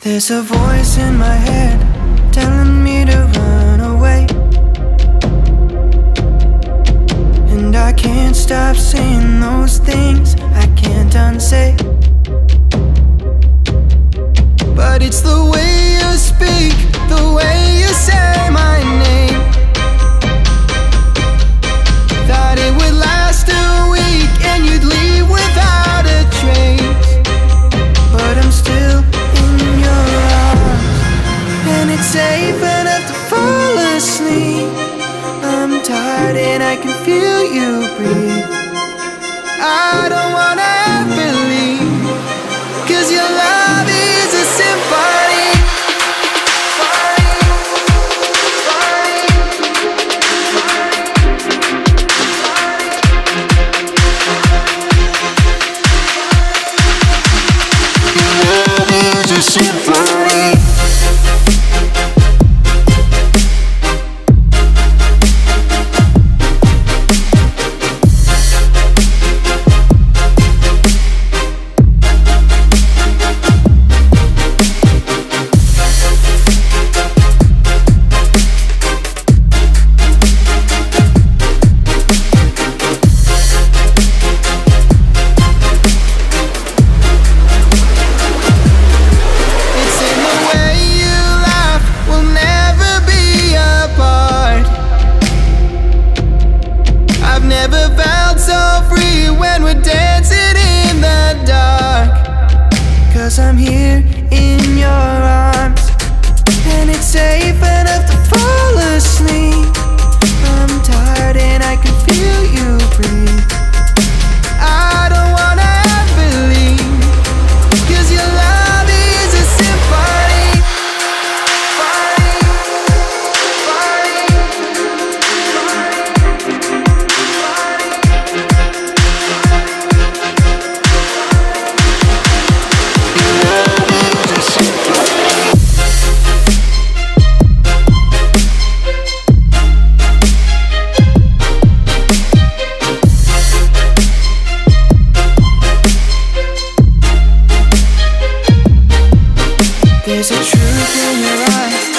There's a voice in my head telling me to run away. And I can't stop saying those things I'm and I can feel you breathe. I don't wanna ever leave, cause your love is a symphony. It's here in your arms, and it's safe enough to fall asleep. There's a truth in your eyes